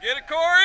Get it, Corey!